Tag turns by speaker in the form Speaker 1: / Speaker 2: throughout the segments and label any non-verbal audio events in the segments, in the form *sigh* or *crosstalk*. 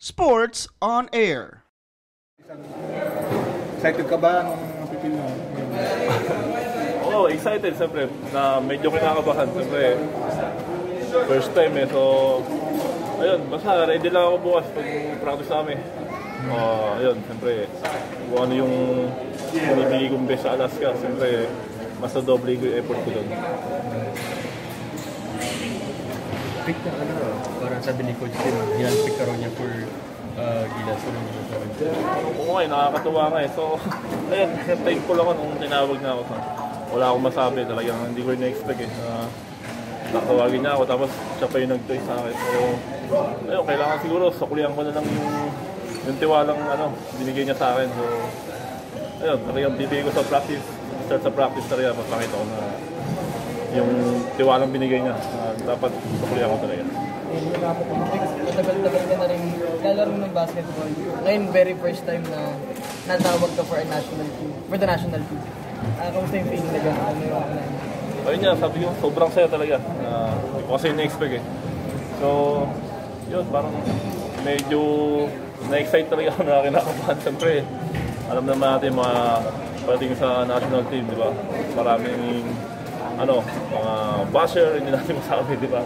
Speaker 1: Sports on Air.
Speaker 2: Excited ka ba nung napipil mo? *laughs*
Speaker 3: Oo, oh, excited siyempre na medyo kinakabahan siyempre. First time eh, so ayun, basta ready lang ako bukas pag practice namin. Oh, ayun, siyempre kung ano yung binibigay kong best sa Alaska, siyempre mas na doble yung effort ko doon.
Speaker 4: Pick na ano, parang sabi ni Coach Tim, ginanpick ka raw niya for uh, Gilas. Ano mo sabi?
Speaker 3: Oo nga, eh, nakakatuwa nga eh. So, *laughs* ayun, thankful ako nung tinawag na ako. Wala akong masabi talagang hindi ko na-expect eh. Uh, nakatawagin niya ako tapos siya pa yung nag-choice sa akin. So, ayun, kailangan siguro sukulihan ko na lang yung yung tiwalang ano, binigay niya sa akin. So, ayun, talagang bibigay ko sa practice. Start sa practice talaga, mapakita ko na yung tiwalang binigay niya. Uh, dapat sukulihan ko talaga.
Speaker 5: Matagal-tagal ka na rin lalaro ng basketball. Ngayon, very first time na natawag ka for a national team, for the national team. Uh, kamusta yung feeling na gano'n? Ano yung?
Speaker 3: Ayun niya, sabi ko, sobrang saya talaga. Uh, hindi ko kasi na-expect eh. So, yun, parang medyo na-excite talaga ako na kinakabahan. Siyempre, alam naman natin mga pagdating sa national team, di ba? Maraming ano, mga basher, hindi natin masabi, di ba?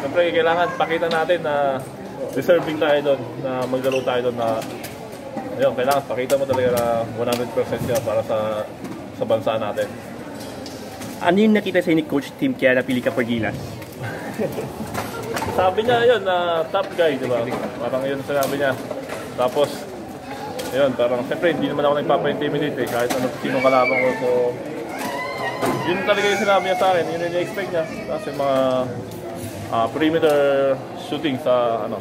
Speaker 3: Siyempre, kailangan pakita natin na deserving tayo doon, na maglaro tayo doon na ayun, kailangan pakita mo talaga na 100% siya para sa sa bansa natin.
Speaker 6: Ano yung nakita sa ni Coach Tim kaya napili ka for Gilas? *laughs*
Speaker 3: Sabi niya yun na top guy, di ba? Parang yun sinabi niya. Tapos, yun, parang siyempre hindi naman ako nagpapa-intimidate eh, kahit ano sino kalaban ko. So, yun talaga yung sinabi niya sa akin, yun yung expect niya. Kasi mga uh, perimeter shooting sa ano.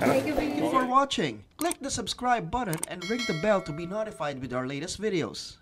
Speaker 1: Thank you for watching. Click the subscribe button and ring the bell to be notified with our latest videos.